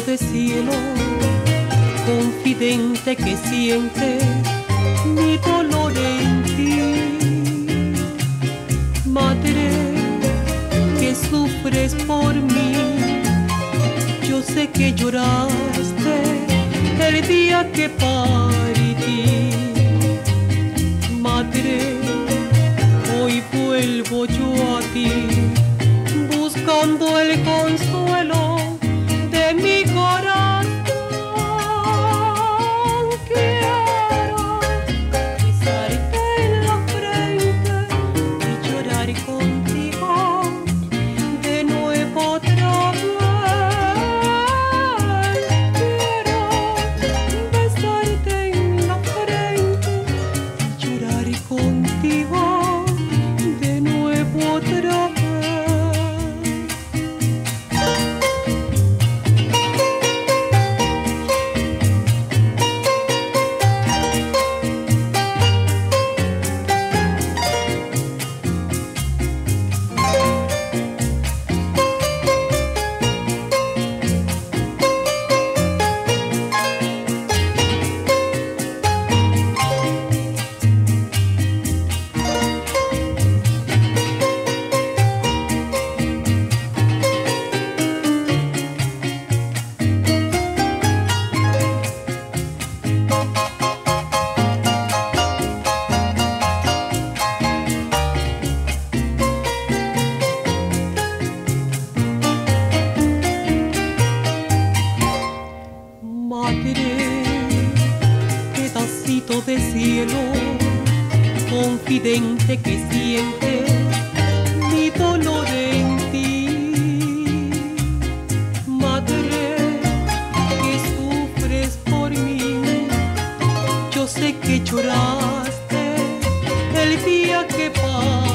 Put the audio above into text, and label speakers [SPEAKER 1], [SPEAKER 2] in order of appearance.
[SPEAKER 1] de cielo, confidente que siente mi dolor en ti. Madre que sufres por mí, yo sé que lloraste el día que parí Madre, hoy vuelvo yo a ti buscando el consuelo de cielo, confidente que siente mi dolor en ti. Madre, que sufres por mí, yo sé que lloraste el día que pasó.